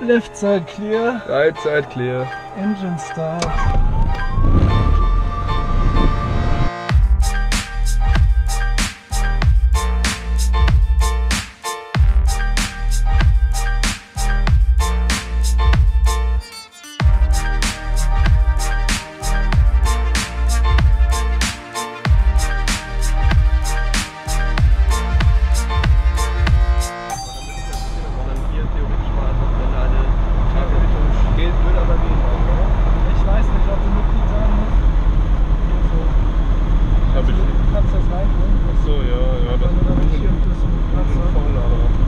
Left side clear. Right side clear. Engine start. das weit, ne? Ach ja, ja, das ist ein bisschen voll, aber.